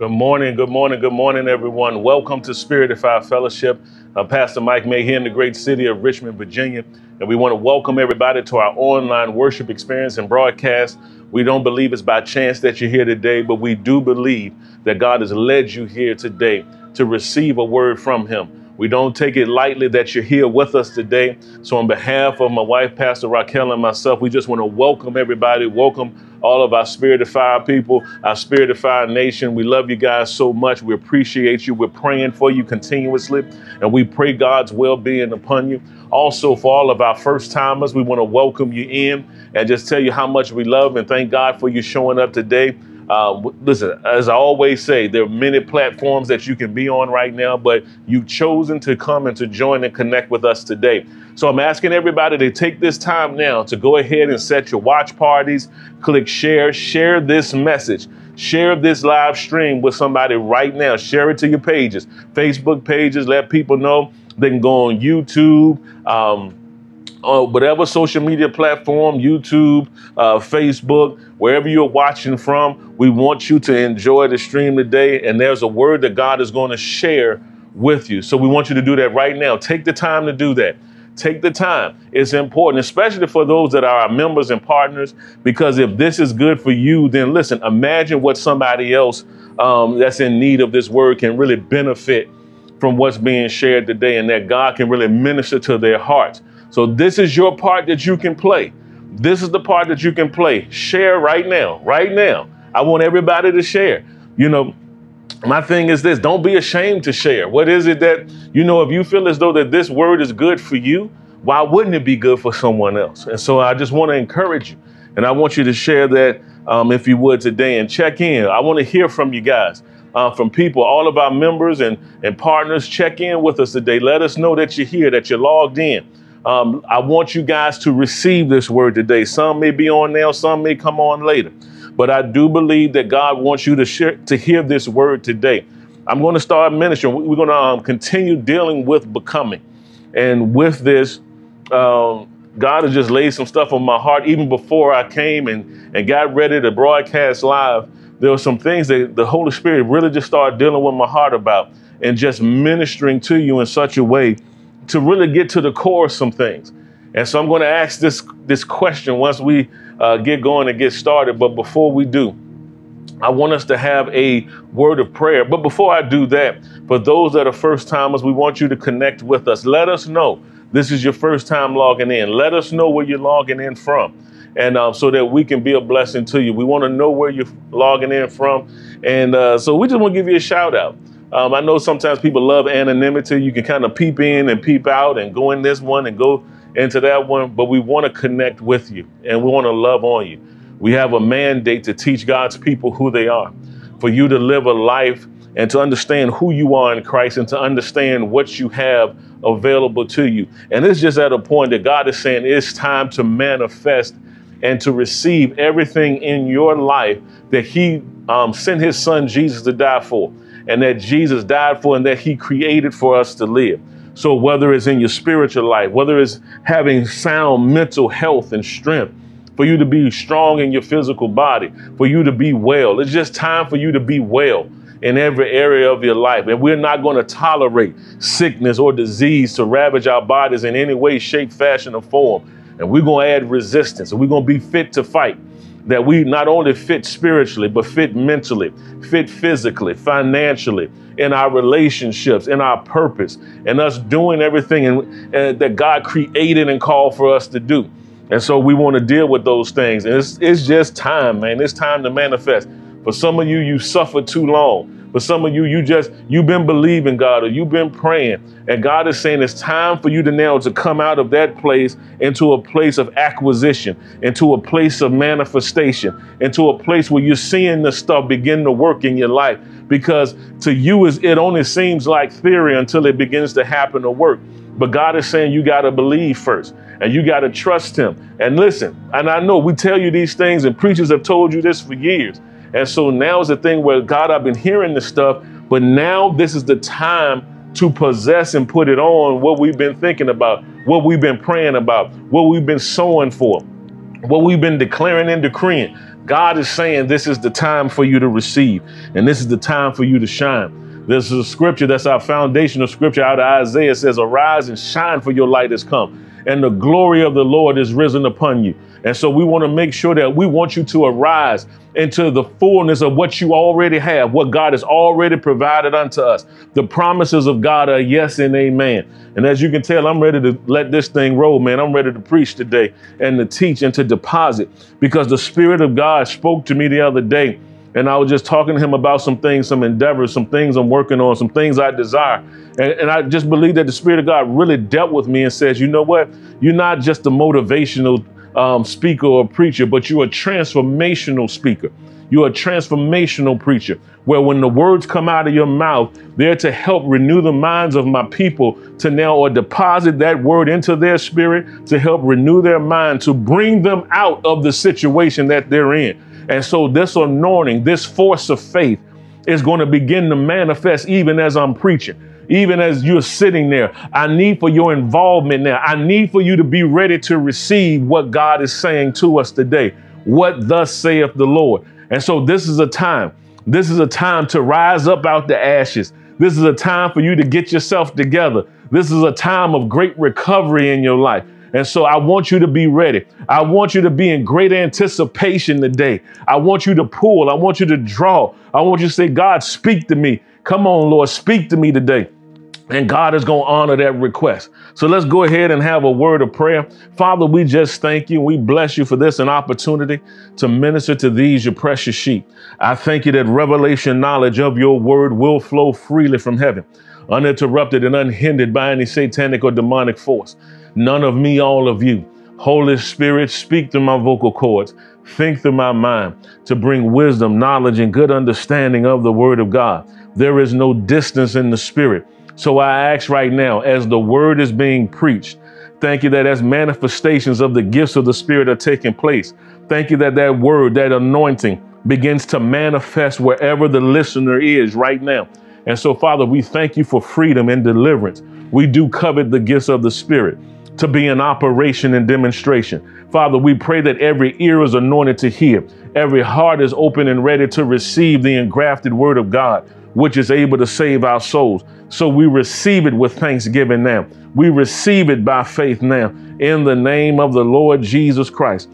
Good morning, good morning, good morning, everyone. Welcome to Spirited Fellowship. I'm Pastor Mike Maye here in the great city of Richmond, Virginia, and we want to welcome everybody to our online worship experience and broadcast. We don't believe it's by chance that you're here today, but we do believe that God has led you here today to receive a word from Him. We don't take it lightly that you're here with us today. So, on behalf of my wife, Pastor Raquel, and myself, we just want to welcome everybody, welcome all of our Spirit of Fire people, our Spirit of Fire nation. We love you guys so much. We appreciate you. We're praying for you continuously, and we pray God's well being upon you. Also, for all of our first timers, we want to welcome you in and just tell you how much we love and thank God for you showing up today. Uh, listen, as I always say, there are many platforms that you can be on right now, but you've chosen to come and to join and connect with us today. So I'm asking everybody to take this time now to go ahead and set your watch parties, click share, share this message. Share this live stream with somebody right now. Share it to your pages, Facebook pages. Let people know. They can go on YouTube. Um, uh, whatever social media platform, YouTube, uh, Facebook, wherever you're watching from, we want you to enjoy the stream today. And there's a word that God is going to share with you. So we want you to do that right now. Take the time to do that. Take the time. It's important, especially for those that are our members and partners, because if this is good for you, then listen, imagine what somebody else um, that's in need of this word can really benefit from what's being shared today and that God can really minister to their hearts. So this is your part that you can play. This is the part that you can play. Share right now, right now. I want everybody to share. You know, my thing is this don't be ashamed to share. What is it that, you know, if you feel as though that this word is good for you, why wouldn't it be good for someone else? And so I just want to encourage you. And I want you to share that, um, if you would, today and check in. I want to hear from you guys, uh, from people, all of our members and, and partners. Check in with us today. Let us know that you're here, that you're logged in. Um, I want you guys to receive this word today. Some may be on now, some may come on later. But I do believe that God wants you to share, to hear this word today. I'm going to start ministering. We're going to um, continue dealing with becoming. And with this, um, God has just laid some stuff on my heart even before I came and, and got ready to broadcast live. There were some things that the Holy Spirit really just started dealing with my heart about and just ministering to you in such a way to really get to the core of some things. And so I'm going to ask this this question once we uh, get going and get started. But before we do, I want us to have a word of prayer. But before I do that, for those that are first timers, we want you to connect with us. Let us know this is your first time logging in. Let us know where you're logging in from. And um, so that we can be a blessing to you. We want to know where you're logging in from. And uh, so we just want to give you a shout out. Um, I know sometimes people love anonymity. You can kind of peep in and peep out and go in this one and go into that one, but we want to connect with you and we want to love on you. We have a mandate to teach God's people who they are, for you to live a life and to understand who you are in Christ and to understand what you have available to you. And it's just at a point that God is saying it's time to manifest and to receive everything in your life that He um, sent His Son Jesus to die for, and that Jesus died for, and that He created for us to live. So, whether it's in your spiritual life, whether it's having sound mental health and strength, for you to be strong in your physical body, for you to be well, it's just time for you to be well in every area of your life. And we're not going to tolerate sickness or disease to ravage our bodies in any way, shape, fashion, or form. And we're going to add resistance and we're going to be fit to fight that we not only fit spiritually, but fit mentally, fit physically, financially, in our relationships, in our purpose, and us doing everything in, uh, that God created and called for us to do. And so we want to deal with those things. And it's, it's just time, man. It's time to manifest. For some of you, you suffered too long. For some of you, you just, you've been believing God or you've been praying. And God is saying it's time for you to now to come out of that place into a place of acquisition, into a place of manifestation, into a place where you're seeing the stuff begin to work in your life. Because to you, it only seems like theory until it begins to happen or work. But God is saying you got to believe first and you got to trust Him. And listen, and I know we tell you these things, and preachers have told you this for years. And so now is the thing where God, I've been hearing this stuff, but now this is the time to possess and put it on what we've been thinking about, what we've been praying about, what we've been sowing for, what we've been declaring and decreeing. God is saying this is the time for you to receive, and this is the time for you to shine. This is a scripture that's our foundational scripture out of Isaiah it says, Arise and shine, for your light has come, and the glory of the Lord is risen upon you. And so we want to make sure that we want you to arise into the fullness of what you already have, what God has already provided unto us. The promises of God are yes and amen. And as you can tell, I'm ready to let this thing roll, man. I'm ready to preach today and to teach and to deposit because the Spirit of God spoke to me the other day. And I was just talking to him about some things, some endeavors, some things I'm working on, some things I desire. And, and I just believe that the Spirit of God really dealt with me and says, you know what? You're not just a motivational um, speaker or preacher, but you're a transformational speaker. You're a transformational preacher, where when the words come out of your mouth, they're to help renew the minds of my people to now or deposit that word into their spirit to help renew their mind, to bring them out of the situation that they're in. And so, this anointing, this force of faith, is going to begin to manifest even as I'm preaching even as you're sitting there. I need for your involvement now. I need for you to be ready to receive what God is saying to us today. What thus saith the Lord. And so this is a time. This is a time to rise up out the ashes. This is a time for you to get yourself together. This is a time of great recovery in your life. And so I want you to be ready. I want you to be in great anticipation today. I want you to pull. I want you to draw. I want you to say, God, speak to me. Come on, Lord, speak to me today. And God is going to honor that request. So let's go ahead and have a word of prayer. Father, we just thank you. We bless you for this an opportunity to minister to these, your precious sheep. I thank you that revelation knowledge of your word will flow freely from heaven, uninterrupted and unhindered by any satanic or demonic force. None of me, all of you. Holy Spirit, speak through my vocal cords, think through my mind to bring wisdom, knowledge, and good understanding of the word of God. There is no distance in the spirit. So I ask right now, as the word is being preached, thank you that as manifestations of the gifts of the Spirit are taking place, thank you that that word, that anointing begins to manifest wherever the listener is right now. And so, Father, we thank you for freedom and deliverance. We do covet the gifts of the Spirit to be in operation and demonstration. Father, we pray that every ear is anointed to hear, every heart is open and ready to receive the engrafted word of God, which is able to save our souls. So we receive it with thanksgiving now. We receive it by faith now in the name of the Lord Jesus Christ.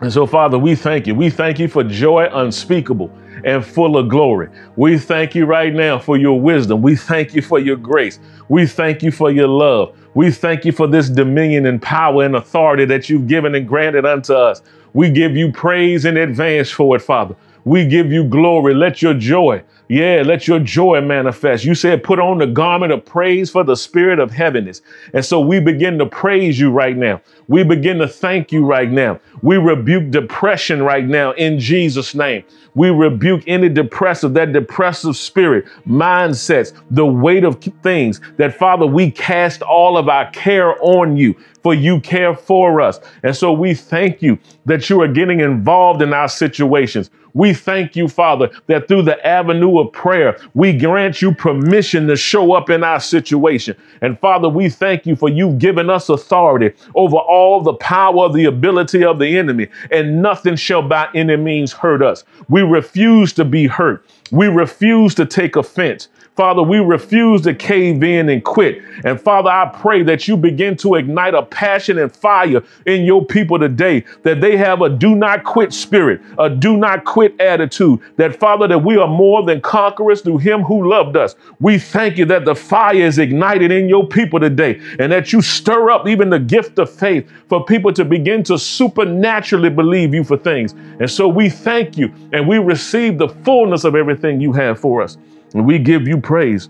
And so, Father, we thank you. We thank you for joy unspeakable and full of glory. We thank you right now for your wisdom. We thank you for your grace. We thank you for your love. We thank you for this dominion and power and authority that you've given and granted unto us. We give you praise in advance for it, Father. We give you glory. Let your joy yeah, let your joy manifest. You said, put on the garment of praise for the spirit of heaviness. And so we begin to praise you right now. We begin to thank you right now. We rebuke depression right now in Jesus' name. We rebuke any depressive, that depressive spirit, mindsets, the weight of things that, Father, we cast all of our care on you, for you care for us. And so we thank you that you are getting involved in our situations. We thank you, Father, that through the avenue of prayer, we grant you permission to show up in our situation. And Father, we thank you for you've given us authority over all the power, the ability of the enemy, and nothing shall by any means hurt us. We refuse to be hurt. We refuse to take offense. Father, we refuse to cave in and quit. And Father, I pray that you begin to ignite a passion and fire in your people today, that they have a do not quit spirit, a do not quit attitude, that Father, that we are more than conquerors through him who loved us. We thank you that the fire is ignited in your people today and that you stir up even the gift of faith for people to begin to supernaturally believe you for things. And so we thank you and we receive the fullness of everything you have for us. And we give you praise.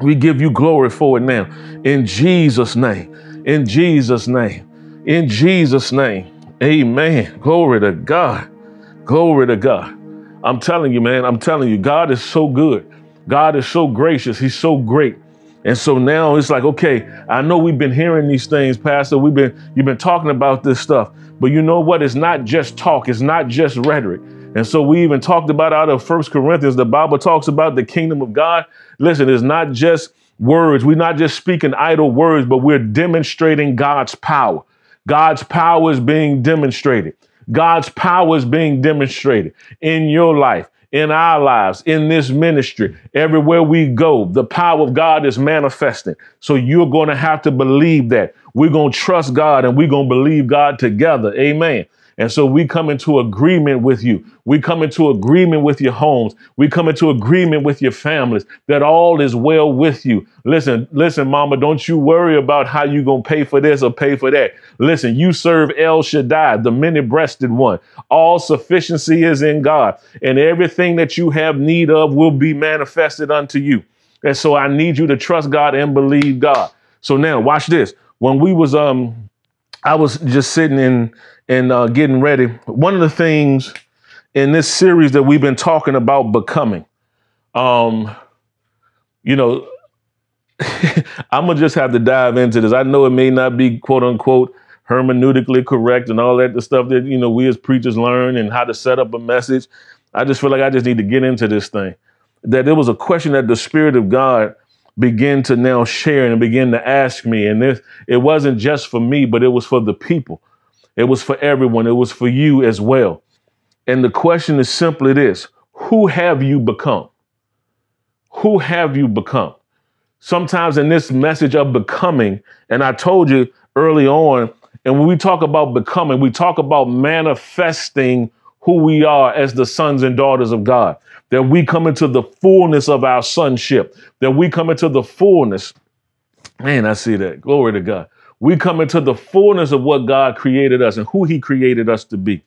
We give you glory for it now. In Jesus' name. In Jesus' name. In Jesus' name. Amen. Glory to God. Glory to God. I'm telling you, man, I'm telling you, God is so good. God is so gracious. He's so great. And so now it's like, okay, I know we've been hearing these things, Pastor. We've been you've been talking about this stuff. But you know what? It's not just talk, it's not just rhetoric. And so we even talked about out of First Corinthians, the Bible talks about the kingdom of God. Listen, it's not just words. We're not just speaking idle words, but we're demonstrating God's power. God's power is being demonstrated. God's power is being demonstrated in your life, in our lives, in this ministry, everywhere we go. The power of God is manifesting. So you're going to have to believe that. We're going to trust God and we're going to believe God together. Amen. And so we come into agreement with you. We come into agreement with your homes. We come into agreement with your families that all is well with you. Listen, listen, mama, don't you worry about how you're going to pay for this or pay for that. Listen, you serve El Shaddai, the many breasted one. All sufficiency is in God, and everything that you have need of will be manifested unto you. And so I need you to trust God and believe God. So now watch this. When we was um I was just sitting in and uh, getting ready. One of the things in this series that we've been talking about becoming, um, you know, I'm gonna just have to dive into this. I know it may not be quote unquote hermeneutically correct and all that the stuff that you know we as preachers learn and how to set up a message. I just feel like I just need to get into this thing. That there was a question that the Spirit of God began to now share and begin to ask me, and this it wasn't just for me, but it was for the people. It was for everyone. It was for you as well. And the question is simply this Who have you become? Who have you become? Sometimes in this message of becoming, and I told you early on, and when we talk about becoming, we talk about manifesting who we are as the sons and daughters of God, that we come into the fullness of our sonship, that we come into the fullness. Man, I see that. Glory to God we come into the fullness of what God created us and who He created us to be.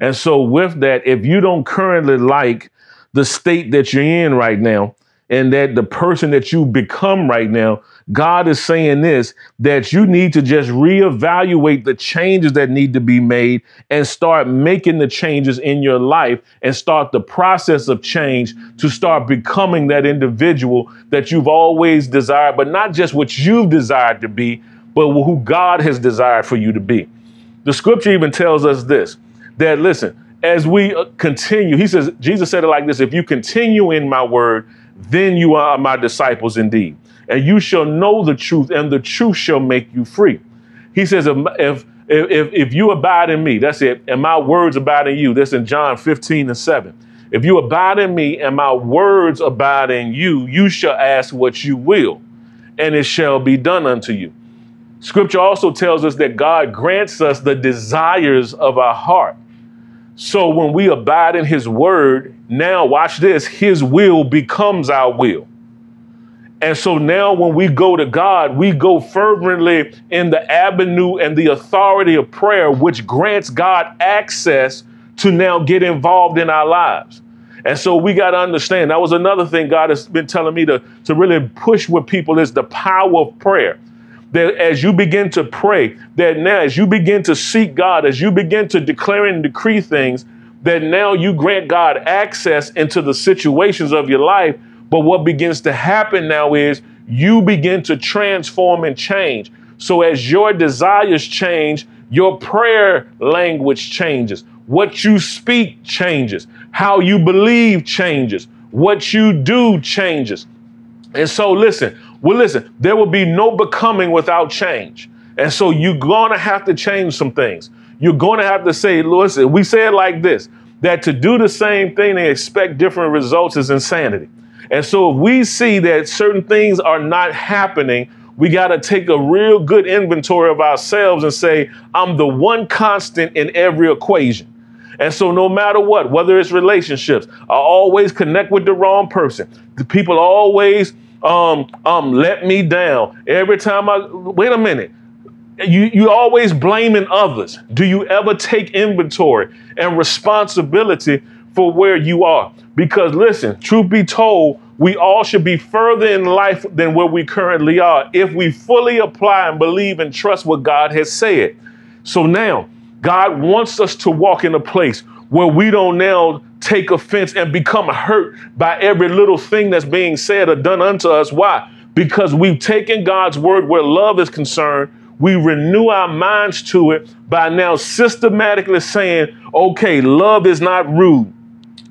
And so, with that, if you don't currently like the state that you're in right now, and that the person that you become right now, God is saying this that you need to just reevaluate the changes that need to be made and start making the changes in your life and start the process of change to start becoming that individual that you've always desired, but not just what you've desired to be, but who God has desired for you to be. The scripture even tells us this that listen, as we continue, he says, Jesus said it like this if you continue in my word, then you are my disciples indeed. And you shall know the truth, and the truth shall make you free. He says, if, if, if, you abide in me, that's it, and my words abide in you, that's in John 15 and 7. If you abide in me and my words abide in you, you shall ask what you will, and it shall be done unto you. Scripture also tells us that God grants us the desires of our heart. So when we abide in his word, now watch this, his will becomes our will. And so now when we go to God, we go fervently in the avenue and the authority of prayer, which grants God access to now get involved in our lives. And so we got to understand that was another thing God has been telling me to, to really push with people is the power of prayer that as you begin to pray, that now as you begin to seek God, as you begin to declare and decree things, that now you grant God access into the situations of your life. But what begins to happen now is you begin to transform and change. So as your desires change, your prayer language changes. What you speak changes. How you believe changes. What you do changes. And so, listen, well, listen, there will be no becoming without change. And so you're going to have to change some things. You're going to have to say, listen, we say it like this that to do the same thing and expect different results is insanity. And so if we see that certain things are not happening, we got to take a real good inventory of ourselves and say, I'm the one constant in every equation. And so, no matter what, whether it's relationships, I always connect with the wrong person. The people always um, um, let me down. Every time I wait a minute. You you always blaming others. Do you ever take inventory and responsibility for where you are? Because listen, truth be told, we all should be further in life than where we currently are if we fully apply and believe and trust what God has said. So now, God wants us to walk in a place where we don't now take offense and become hurt by every little thing that's being said or done unto us. Why? Because we've taken God's word where love is concerned. We renew our minds to it by now systematically saying, okay, love is not rude.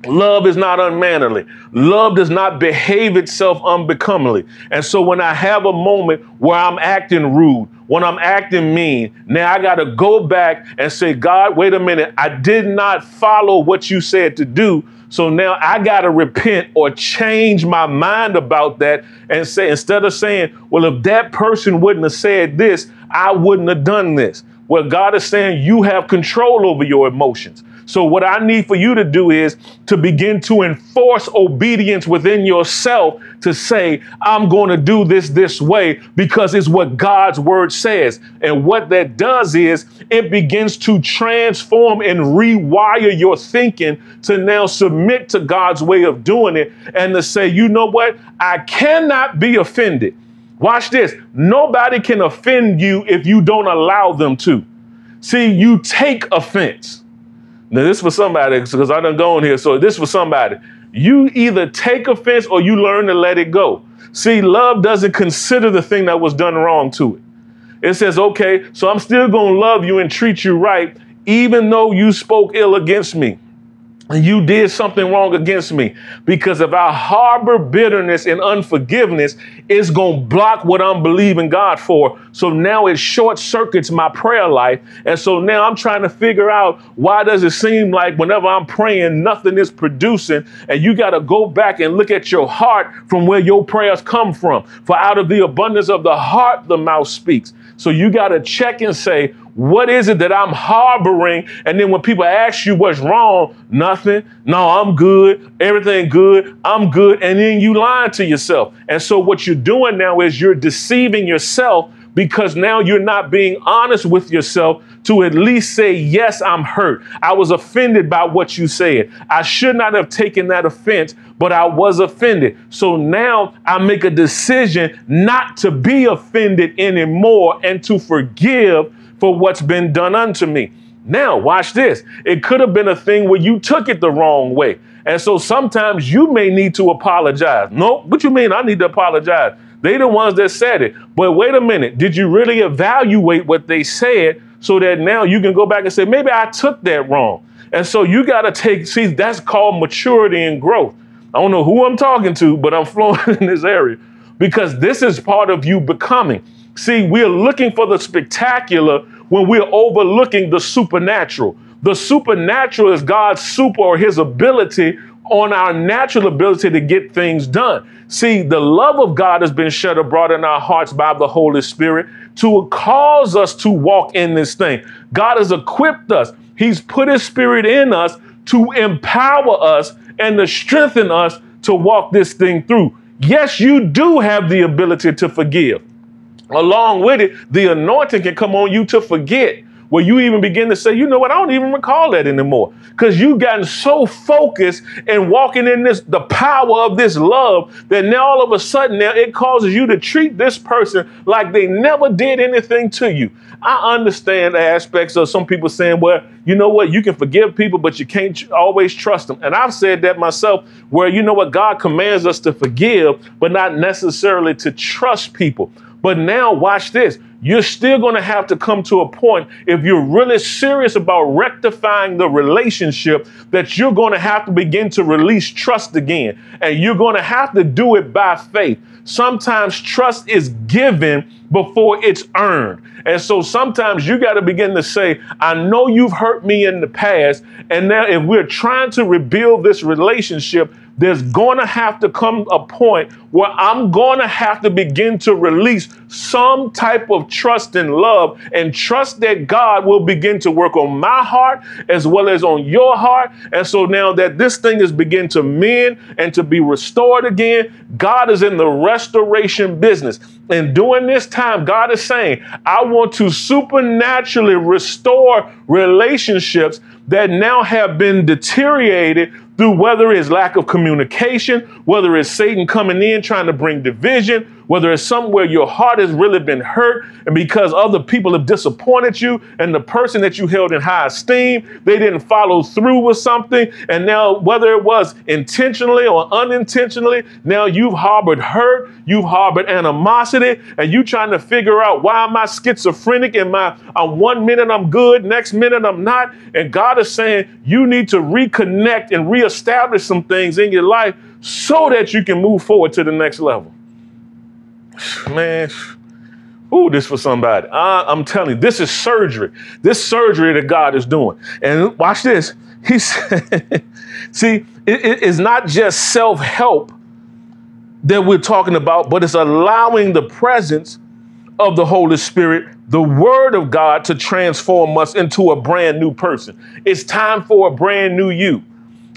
Love is not unmannerly. Love does not behave itself unbecomingly. And so when I have a moment where I'm acting rude, when I'm acting mean, now I got to go back and say, God, wait a minute. I did not follow what you said to do. So now I got to repent or change my mind about that and say, instead of saying, well, if that person wouldn't have said this, I wouldn't have done this. Well, God is saying you have control over your emotions. So, what I need for you to do is to begin to enforce obedience within yourself to say, I'm going to do this this way because it's what God's word says. And what that does is it begins to transform and rewire your thinking to now submit to God's way of doing it and to say, you know what? I cannot be offended. Watch this. Nobody can offend you if you don't allow them to. See, you take offense. Now, this for somebody, because I done gone here. So this for somebody. You either take offense or you learn to let it go. See, love doesn't consider the thing that was done wrong to it. It says, okay, so I'm still going to love you and treat you right, even though you spoke ill against me you did something wrong against me because if I harbor bitterness and unforgiveness, it's going to block what I'm believing God for. So now it short circuits my prayer life. And so now I'm trying to figure out why does it seem like whenever I'm praying, nothing is producing. And you got to go back and look at your heart from where your prayers come from. For out of the abundance of the heart, the mouth speaks. So you got to check and say, what is it that I'm harboring? And then when people ask you what's wrong, nothing. No, I'm good. Everything good. I'm good. And then you lying to yourself. And so what you're doing now is you're deceiving yourself because now you're not being honest with yourself to at least say, Yes, I'm hurt. I was offended by what you said. I should not have taken that offense, but I was offended. So now I make a decision not to be offended anymore and to forgive for what's been done unto me. Now, watch this. It could have been a thing where you took it the wrong way. And so sometimes you may need to apologize. No, what you mean? I need to apologize. They the ones that said it. But wait a minute. Did you really evaluate what they said so that now you can go back and say, maybe I took that wrong. And so you got to take, see, that's called maturity and growth. I don't know who I'm talking to, but I'm flowing in this area because this is part of you becoming. See, we're looking for the spectacular when we're overlooking the supernatural. The supernatural is God's super or his ability on our natural ability to get things done. See, the love of God has been shed abroad in our hearts by the Holy Spirit to cause us to walk in this thing. God has equipped us, He's put His Spirit in us to empower us and to strengthen us to walk this thing through. Yes, you do have the ability to forgive. Along with it, the anointing can come on you to forget where you even begin to say, you know what, I don't even recall that anymore. Because you've gotten so focused and walking in this the power of this love that now all of a sudden now it causes you to treat this person like they never did anything to you. I understand the aspects of some people saying, well, you know what, you can forgive people, but you can't always trust them. And I've said that myself, where you know what, God commands us to forgive, but not necessarily to trust people. But now watch this. You're still going to have to come to a point if you're really serious about rectifying the relationship that you're going to have to begin to release trust again. And you're going to have to do it by faith. Sometimes trust is given before it's earned. And so sometimes you got to begin to say, I know you've hurt me in the past. And now, if we're trying to rebuild this relationship, there's going to have to come a point where I'm going to have to begin to release some type of trust and love and trust that God will begin to work on my heart as well as on your heart. And so now that this thing is begin to mend and to be restored again, God is in the restoration business. And during this time, God is saying, I want to supernaturally restore relationships that now have been deteriorated through whether it's lack of communication, whether it's Satan coming in trying to bring division, whether it's somewhere your heart has really been hurt and because other people have disappointed you and the person that you held in high esteem, they didn't follow through with something. And now, whether it was intentionally or unintentionally, now you've harbored hurt, you've harbored animosity, and you're trying to figure out why am I schizophrenic? Am I, I'm one minute I'm good, next minute I'm not? And God is saying you need to reconnect and reestablish some things in your life so that you can move forward to the next level. Man, ooh, this for somebody. I, I'm telling you, this is surgery. This surgery that God is doing. And watch this. He said, see, it, it is not just self help that we're talking about, but it's allowing the presence of the Holy Spirit, the Word of God, to transform us into a brand new person. It's time for a brand new you.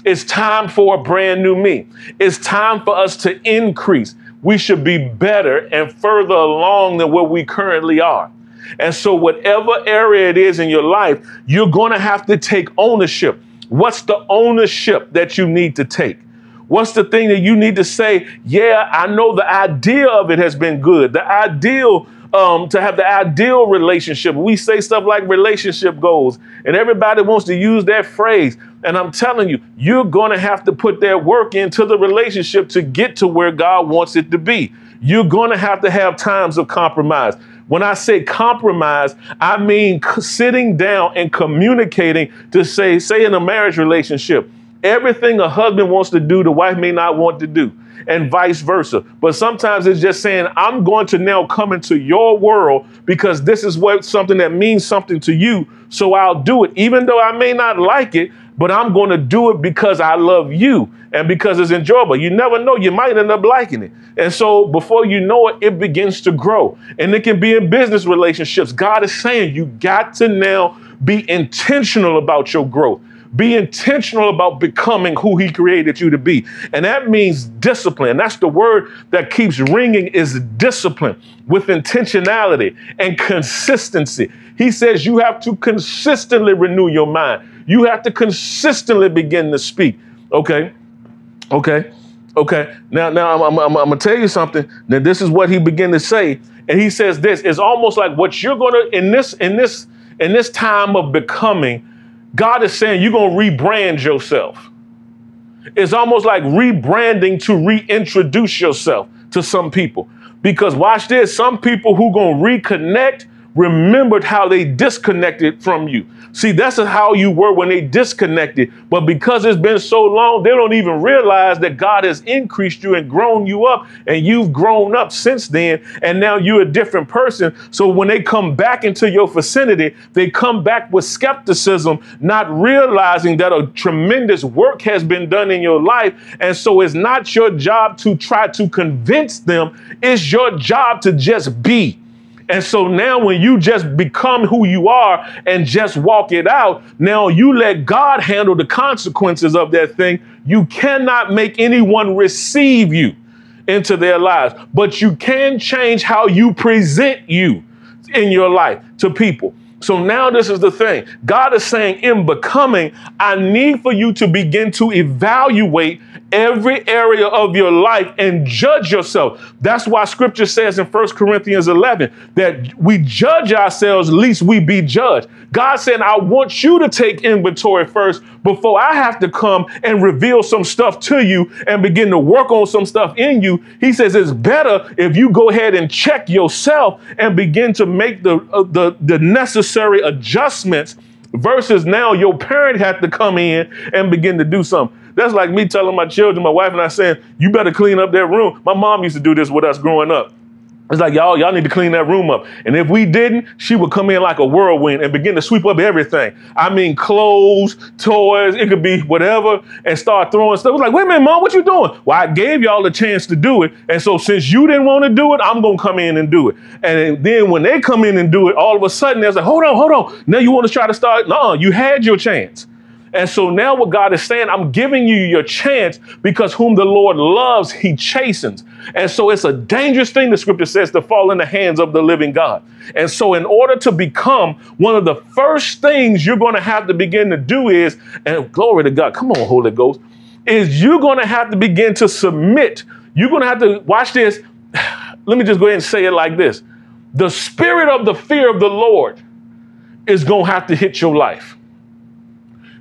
It's time for a brand new me. It's time for us to increase. We should be better and further along than where we currently are. And so, whatever area it is in your life, you're going to have to take ownership. What's the ownership that you need to take? What's the thing that you need to say? Yeah, I know the idea of it has been good. The ideal um, to have the ideal relationship. We say stuff like relationship goals, and everybody wants to use that phrase. And I'm telling you, you're going to have to put that work into the relationship to get to where God wants it to be. You're going to have to have times of compromise. When I say compromise, I mean sitting down and communicating to say, say in a marriage relationship, everything a husband wants to do, the wife may not want to do and vice versa. But sometimes it's just saying, I'm going to now come into your world because this is what something that means something to you. So I'll do it, even though I may not like it, but I'm going to do it because I love you and because it's enjoyable. You never know, you might end up liking it. And so before you know it, it begins to grow. And it can be in business relationships. God is saying you got to now be intentional about your growth. Be intentional about becoming who he created you to be. And that means discipline. That's the word that keeps ringing is discipline with intentionality and consistency. He says you have to consistently renew your mind. You have to consistently begin to speak. Okay. Okay. Okay. Now, now I'm, I'm, I'm, I'm, gonna tell you something. Now, this is what he began to say, and he says this is almost like what you're gonna in this in this in this time of becoming. God is saying you're going to rebrand yourself. It's almost like rebranding to reintroduce yourself to some people. Because watch this, some people who going to reconnect remembered how they disconnected from you. See, that's how you were when they disconnected. But because it's been so long, they don't even realize that God has increased you and grown you up, and you've grown up since then. And now you're a different person. So when they come back into your vicinity, they come back with skepticism, not realizing that a tremendous work has been done in your life. And so it's not your job to try to convince them, it's your job to just be. And so now, when you just become who you are and just walk it out, now you let God handle the consequences of that thing. You cannot make anyone receive you into their lives, but you can change how you present you in your life to people. So now this is the thing. God is saying, in becoming, I need for you to begin to evaluate every area of your life and judge yourself. That's why scripture says in 1 Corinthians 11 that we judge ourselves, least we be judged. God said, I want you to take inventory first before I have to come and reveal some stuff to you and begin to work on some stuff in you. He says it's better if you go ahead and check yourself and begin to make the, uh, the, the necessary adjustments versus now your parent had to come in and begin to do something. That's like me telling my children, my wife and I saying, you better clean up that room. My mom used to do this with us growing up. It's like, y'all, y'all need to clean that room up. And if we didn't, she would come in like a whirlwind and begin to sweep up everything. I mean, clothes, toys, it could be whatever, and start throwing stuff. It was like, wait a minute, mom, what you doing? Well, I gave y'all the chance to do it. And so since you didn't want to do it, I'm going to come in and do it. And then when they come in and do it, all of a sudden, they're like, hold on, hold on. Now you want to try to start? No, you had your chance. And so now what God is saying, I'm giving you your chance because whom the Lord loves, he chastens. And so it's a dangerous thing, the scripture says, to fall in the hands of the living God. And so in order to become one of the first things you're going to have to begin to do is, and glory to God, come on, Holy Ghost, is you're going to have to begin to submit. You're going to have to watch this. let me just go ahead and say it like this the spirit of the fear of the Lord is going to have to hit your life.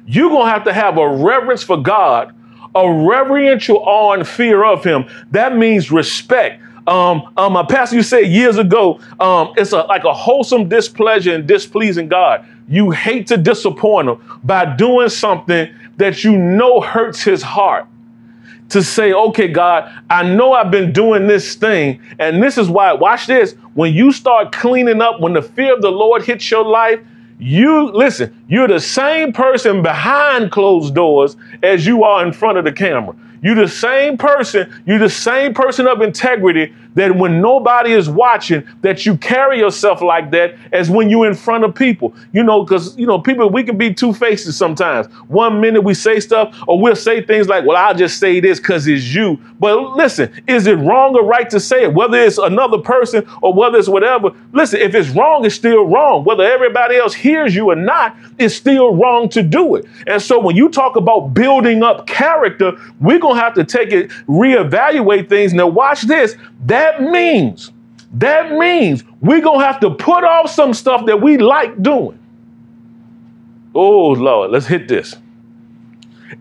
You're going to have to have a reverence for God, a reverential awe and fear of Him. That means respect. Um, um, a pastor you said years ago, um, it's a, like a wholesome displeasure and displeasing God. You hate to disappoint Him by doing something that you know hurts His heart to say, okay, God, I know I've been doing this thing, and this is why. Watch this. When you start cleaning up, when the fear of the Lord hits your life, you listen, you're the same person behind closed doors as you are in front of the camera. You're the same person, you're the same person of integrity that when nobody is watching, that you carry yourself like that as when you're in front of people. You know, because, you know, people, we can be two faces sometimes. One minute we say stuff, or we'll say things like, well, I'll just say this because it's you. But listen, is it wrong or right to say it? Whether it's another person or whether it's whatever, listen, if it's wrong, it's still wrong. Whether everybody else hears you or not, it's still wrong to do it. And so when you talk about building up character, we're going to have to take it, reevaluate things. Now, watch this. That means, that means we're going to have to put off some stuff that we like doing. Oh, Lord, let's hit this.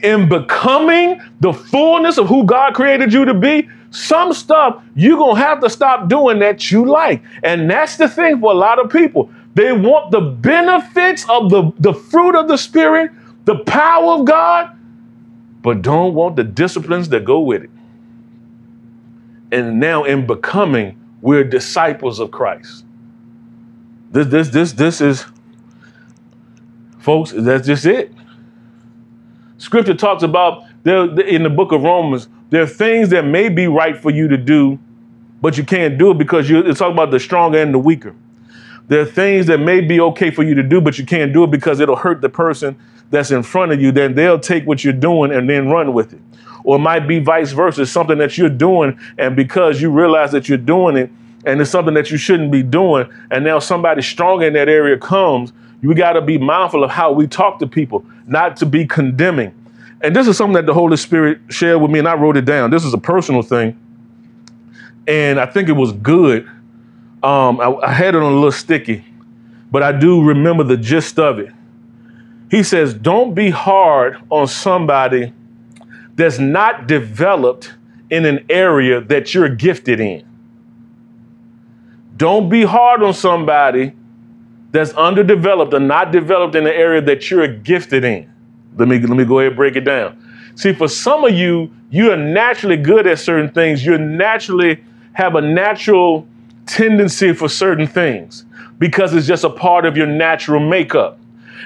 In becoming the fullness of who God created you to be, some stuff you're going to have to stop doing that you like. And that's the thing for a lot of people. They want the benefits of the, the fruit of the Spirit, the power of God, but don't want the disciplines that go with it. And now in becoming, we're disciples of Christ. This, this, this, this is, folks, that's just it. Scripture talks about there in the book of Romans, there are things that may be right for you to do, but you can't do it because you it's talking about the stronger and the weaker. There are things that may be okay for you to do, but you can't do it because it'll hurt the person that's in front of you. Then they'll take what you're doing and then run with it. Or it might be vice versa, something that you're doing, and because you realize that you're doing it, and it's something that you shouldn't be doing, and now somebody strong in that area comes, you got to be mindful of how we talk to people, not to be condemning. And this is something that the Holy Spirit shared with me, and I wrote it down. This is a personal thing, and I think it was good. Um, I, I had it on a little sticky, but I do remember the gist of it. He says, Don't be hard on somebody that's not developed in an area that you're gifted in. Don't be hard on somebody that's underdeveloped or not developed in the area that you're gifted in. Let me let me go ahead and break it down. See, for some of you, you are naturally good at certain things. You naturally have a natural tendency for certain things because it's just a part of your natural makeup.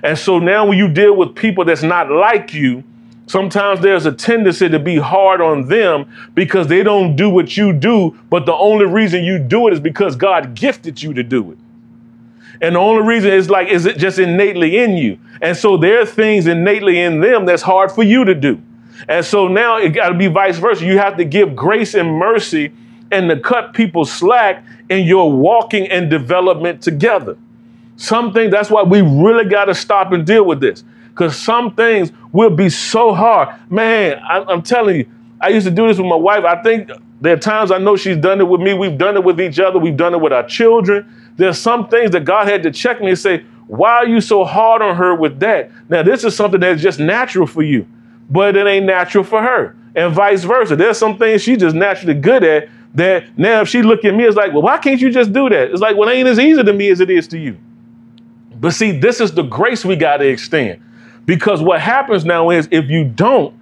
And so now when you deal with people that's not like you, sometimes there's a tendency to be hard on them because they don't do what you do, but the only reason you do it is because God gifted you to do it. And the only reason is like, is it just innately in you? And so there are things innately in them that's hard for you to do. And so now it got to be vice versa. You have to give grace and mercy and to cut people slack in your walking and development together. Some things, that's why we really got to stop and deal with this. Because some things will be so hard. Man, I, I'm telling you, I used to do this with my wife. I think there are times I know she's done it with me. We've done it with each other. We've done it with our children. There's some things that God had to check me and say, why are you so hard on her with that? Now, this is something that's just natural for you, but it ain't natural for her. And vice versa. There's some things she's just naturally good at that now if she look at me, it's like, well, why can't you just do that? It's like, well, it ain't as easy to me as it is to you. But see, this is the grace we got to extend. Because what happens now is if you don't,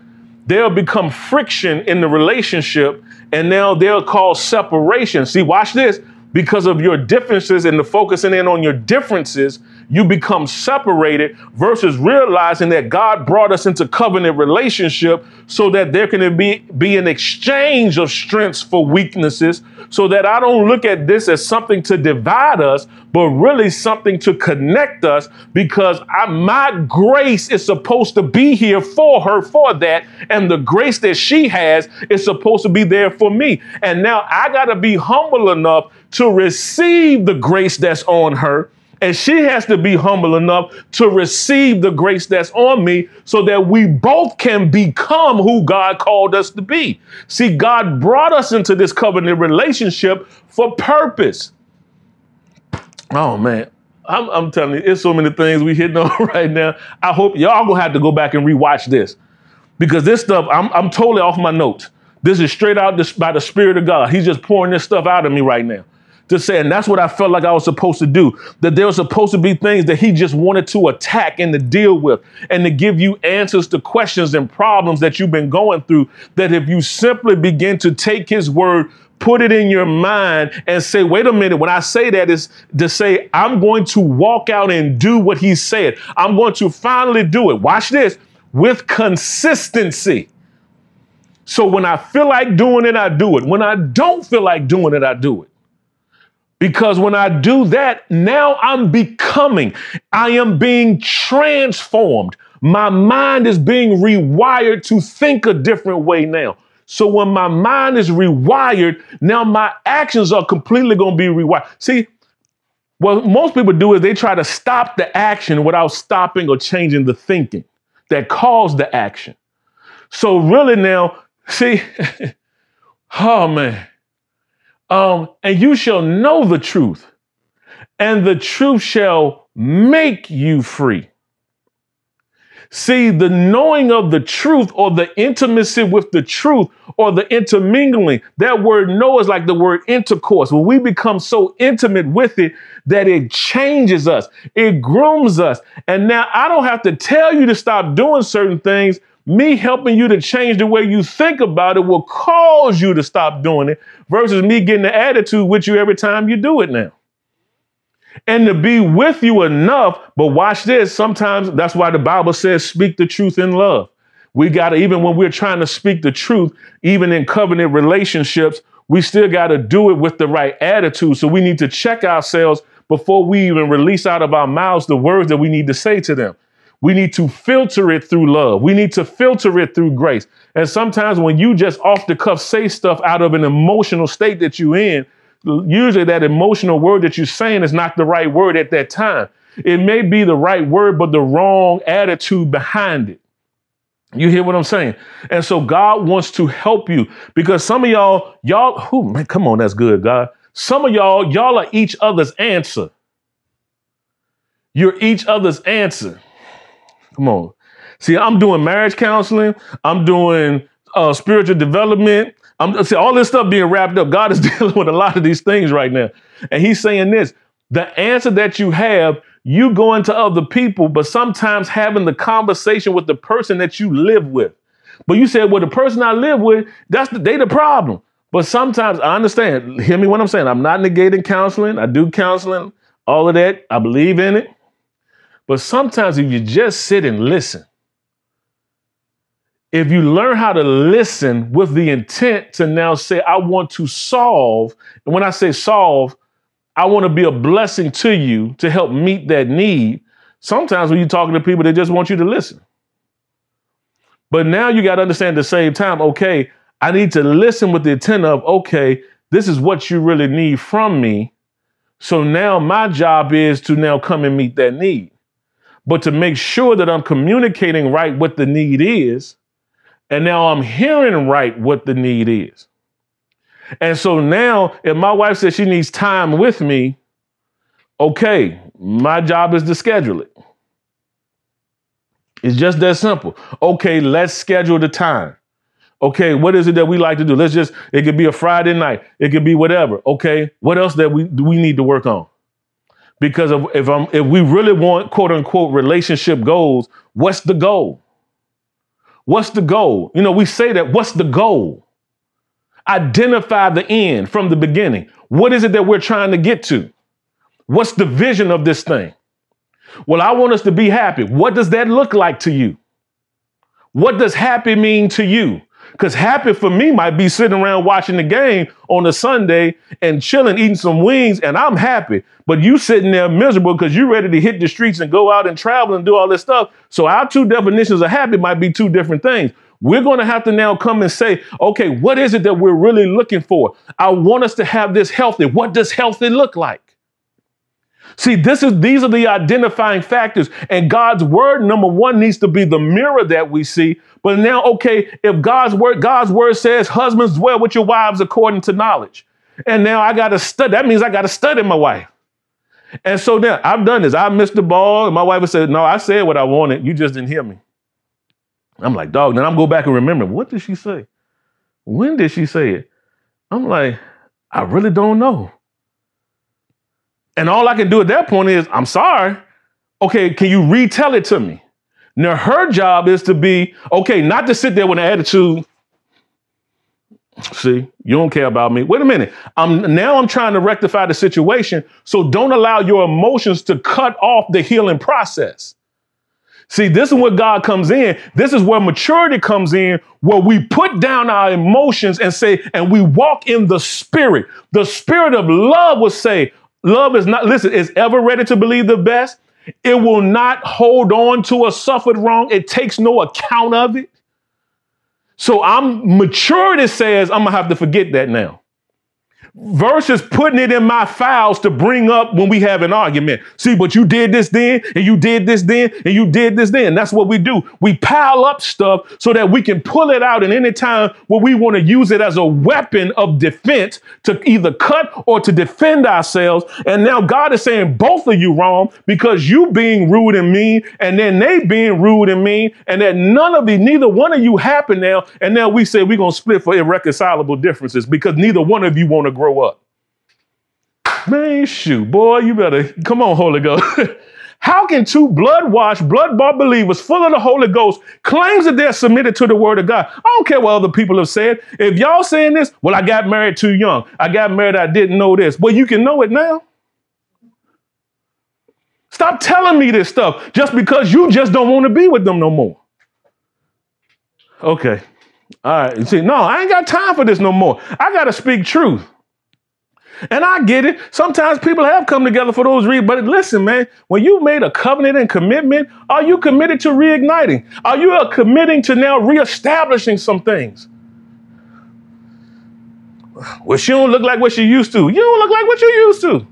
there'll become friction in the relationship and now they'll cause separation. See, watch this. Because of your differences and the focusing in on your differences, you become separated versus realizing that God brought us into covenant relationship so that there can be, be an exchange of strengths for weaknesses so that I don't look at this as something to divide us, but really something to connect us because I, my grace is supposed to be here for her for that. And the grace that she has is supposed to be there for me. And now I got to be humble enough to receive the grace that's on her And she has to be humble enough to receive the grace that's on me so that we both can become who God called us to be. See, God brought us into this covenant relationship for purpose. Oh, man. I'm, I'm telling you, it's so many things we hitting on right now. I hope y'all gonna have to go back and rewatch this because this stuff, I'm, I'm totally off my notes. This is straight out this, by the Spirit of God. He's just pouring this stuff out of me right now to say, and that's what I felt like I was supposed to do. That there was supposed to be things that he just wanted to attack and to deal with and to give you answers to questions and problems that you've been going through. That if you simply begin to take his word, put it in your mind and say, wait a minute, when I say that is to say, I'm going to walk out and do what he said. I'm going to finally do it. Watch this with consistency. So when I feel like doing it, I do it. When I don't feel like doing it, I do it. Because when I do that, now I'm becoming, I am being transformed. My mind is being rewired to think a different way now. So when my mind is rewired, now my actions are completely going to be rewired. See, what most people do is they try to stop the action without stopping or changing the thinking that caused the action. So really now, see, oh man, um, and you shall know the truth, and the truth shall make you free. See, the knowing of the truth or the intimacy with the truth or the intermingling, that word know is like the word intercourse. When we become so intimate with it that it changes us, it grooms us. And now I don't have to tell you to stop doing certain things me helping you to change the way you think about it will cause you to stop doing it versus me getting the attitude with you every time you do it now. And to be with you enough, but watch this. Sometimes that's why the Bible says, speak the truth in love. We got to, even when we're trying to speak the truth, even in covenant relationships, we still got to do it with the right attitude. So we need to check ourselves before we even release out of our mouths the words that we need to say to them. We need to filter it through love. We need to filter it through grace. And sometimes when you just off the cuff say stuff out of an emotional state that you're in, usually that emotional word that you're saying is not the right word at that time. It may be the right word, but the wrong attitude behind it. You hear what I'm saying? And so God wants to help you because some of y'all, y'all, who man, come on, that's good, God. Some of y'all, y'all are each other's answer. You're each other's answer. Come on. See, I'm doing marriage counseling. I'm doing uh, spiritual development. I'm see all this stuff being wrapped up. God is dealing with a lot of these things right now, and He's saying this: the answer that you have, you going to other people, but sometimes having the conversation with the person that you live with. But you said, well, the person I live with, that's the, they the problem. But sometimes I understand. Hear me what I'm saying. I'm not negating counseling. I do counseling, all of that. I believe in it. But sometimes if you just sit and listen, if you learn how to listen with the intent to now say, I want to solve, and when I say solve, I want to be a blessing to you to help meet that need. Sometimes when you're talking to people, they just want you to listen. But now you got to understand at the same time, okay, I need to listen with the intent of, okay, this is what you really need from me. So now my job is to now come and meet that need but to make sure that I'm communicating right what the need is. And now I'm hearing right what the need is. And so now, if my wife says she needs time with me, okay, my job is to schedule it. It's just that simple. Okay, let's schedule the time. Okay, what is it that we like to do? Let's just, it could be a Friday night. It could be whatever. Okay, what else that we do we need to work on? Because if, if I'm if we really want quote unquote relationship goals, what's the goal? What's the goal? You know, we say that what's the goal? Identify the end from the beginning. What is it that we're trying to get to? What's the vision of this thing? Well, I want us to be happy. What does that look like to you? What does happy mean to you? Because happy for me might be sitting around watching the game on a Sunday and chilling, eating some wings, and I'm happy. But you sitting there miserable because you're ready to hit the streets and go out and travel and do all this stuff. So our two definitions of happy might be two different things. We're going to have to now come and say, okay, what is it that we're really looking for? I want us to have this healthy. What does healthy look like? See, this is these are the identifying factors. And God's word, number one, needs to be the mirror that we see. But now, okay, if God's word, God's word says, husbands dwell with your wives according to knowledge. And now I gotta study. That means I gotta study my wife. And so now I've done this. I missed the ball. And my wife said, No, I said what I wanted. You just didn't hear me. I'm like, dog, then I'm go back and remember, what did she say? When did she say it? I'm like, I really don't know. And all I can do at that point is, I'm sorry. Okay, can you retell it to me? Now, her job is to be, okay, not to sit there with an attitude. See, you don't care about me. Wait a minute. I'm now I'm trying to rectify the situation. So don't allow your emotions to cut off the healing process. See, this is where God comes in. This is where maturity comes in, where we put down our emotions and say, and we walk in the spirit. The spirit of love will say, Love is not, listen, is ever ready to believe the best. It will not hold on to a suffered wrong. It takes no account of it. So I'm maturity says I'm gonna have to forget that now versus putting it in my files to bring up when we have an argument. See, but you did this then, and you did this then, and you did this then. That's what we do. We pile up stuff so that we can pull it out at any time where we want to use it as a weapon of defense to either cut or to defend ourselves. And now God is saying both of you wrong because you being rude and mean, and then they being rude and mean, and that none of the neither one of you happen now. And now we say we're gonna split for irreconcilable differences because neither one of you want to grow up. Man, shoot, boy, you better come on, Holy Ghost. How can two blood washed, blood bought believers full of the Holy Ghost claims that they're submitted to the word of God? I don't care what other people have said. If y'all saying this, well, I got married too young. I got married, I didn't know this. Well, you can know it now. Stop telling me this stuff just because you just don't want to be with them no more. Okay. All right. You see, no, I ain't got time for this no more. I got to speak truth. And I get it. Sometimes people have come together for those reasons. But listen, man, when you made a covenant and commitment, are you committed to reigniting? Are you committing to now reestablishing some things? Well, she don't look like what she used to. You don't look like what you used to.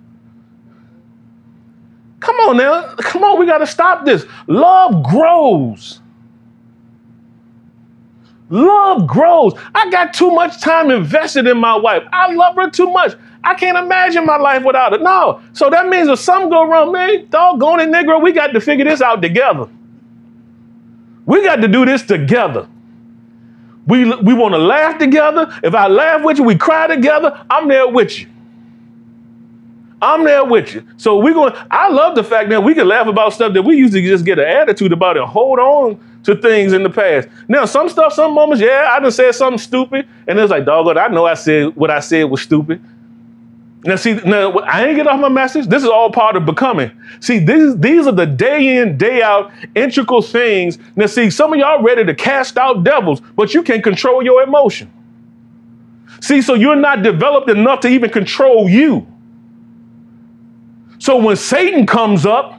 Come on now. Come on, we got to stop this. Love grows. Love grows. I got too much time invested in my wife. I love her too much. I can't imagine my life without it. No. So that means if something go wrong, man, doggone it, Negro, we got to figure this out together. We got to do this together. We, we want to laugh together. If I laugh with you, we cry together. I'm there with you. I'm there with you. So we're going, I love the fact that we can laugh about stuff that we used to just get an attitude about and hold on to things in the past. Now, some stuff, some moments, yeah, I just said something stupid. And it's like, doggone, I know I said what I said was stupid. Now, see, now I ain't get off my message. This is all part of becoming. See, these, these are the day in, day out, integral things. Now, see, some of y'all ready to cast out devils, but you can't control your emotion. See, so you're not developed enough to even control you. So when Satan comes up,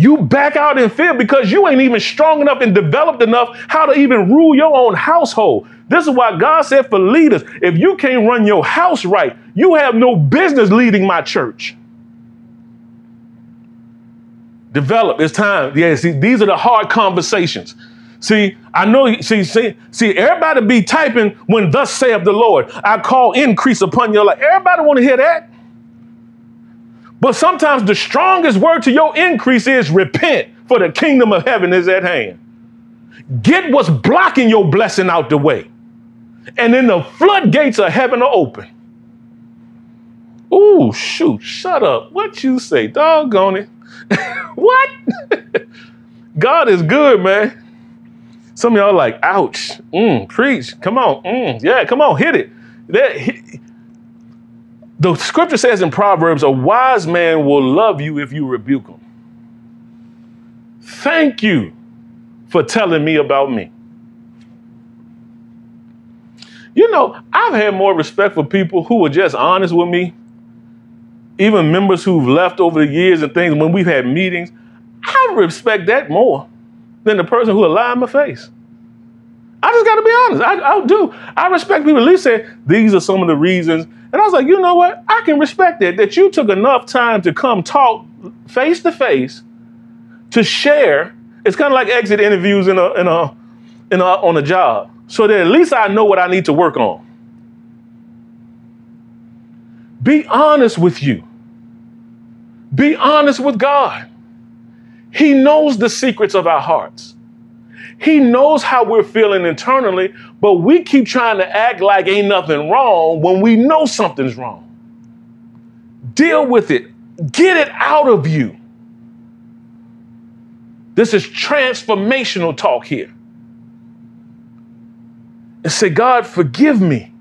you back out in fear because you ain't even strong enough and developed enough how to even rule your own household. This is why God said for leaders, if you can't run your house right, you have no business leading my church. Develop. It's time. Yeah, see, these are the hard conversations. See, I know, see, see, see, everybody be typing when thus saith the Lord. I call increase upon your life. Everybody want to hear that. But sometimes the strongest word to your increase is repent, for the kingdom of heaven is at hand. Get what's blocking your blessing out the way. And then the floodgates of heaven are open. Ooh, shoot, shut up. What you say? Doggone it. what? God is good, man. Some of y'all like, ouch, mm, preach, come on, mm, yeah, come on, hit it. That, the scripture says in Proverbs, a wise man will love you if you rebuke him. Thank you for telling me about me. You know, I've had more respect for people who were just honest with me, even members who've left over the years and things when we've had meetings. I respect that more than the person who lied in my face. I just got to be honest. I, I do. I respect people at least say these are some of the reasons. And I was like, you know what? I can respect it that you took enough time to come talk face to face to share. It's kind of like exit interviews in a in a in a, on a job, so that at least I know what I need to work on. Be honest with you. Be honest with God. He knows the secrets of our hearts. He knows how we're feeling internally, but we keep trying to act like ain't nothing wrong when we know something's wrong. Deal with it, get it out of you. This is transformational talk here. And say, God, forgive me,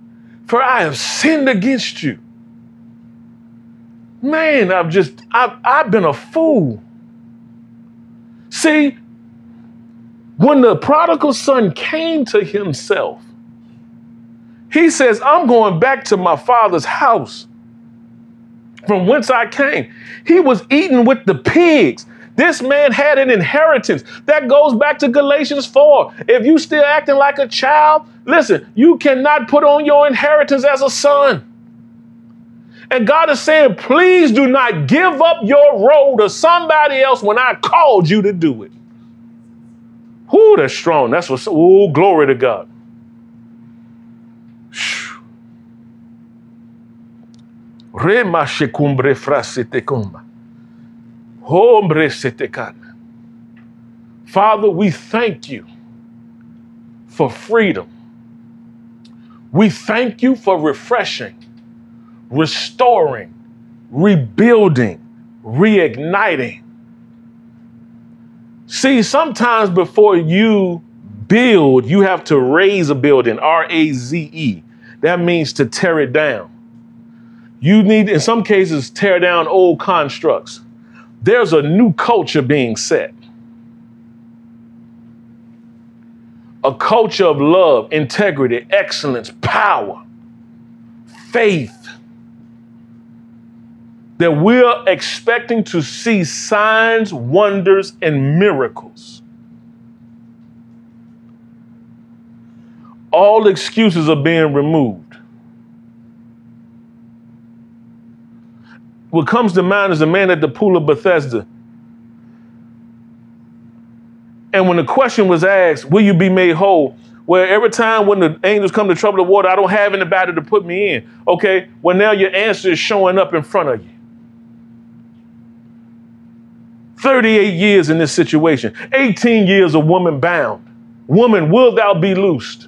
for I have sinned against you. Man, I've just, I've, I've been a fool. See, when the prodigal son came to himself, he says, I'm going back to my father's house from whence I came. He was eating with the pigs. This man had an inheritance. That goes back to Galatians 4. If you still acting like a child, listen, you cannot put on your inheritance as a son. And God is saying, please do not give up your role to somebody else when I called you to do it. Whoo, that's strong. That's what's, oh, glory to God. Rema comba. Hombre. Father, we thank you for freedom. We thank you for refreshing, restoring, rebuilding, reigniting. See, sometimes before you build, you have to raise a building, R A Z E. That means to tear it down. You need, in some cases, tear down old constructs. There's a new culture being set. A culture of love, integrity, excellence, power, faith, that we're expecting to see signs, wonders, and miracles. All excuses are being removed. What comes to mind is the man at the pool of Bethesda. And when the question was asked, Will you be made whole? Where every time when the angels come to trouble the water, I don't have anybody to put me in. Okay, well, now your answer is showing up in front of you. 38 years in this situation, 18 years a woman bound. Woman, will thou be loosed?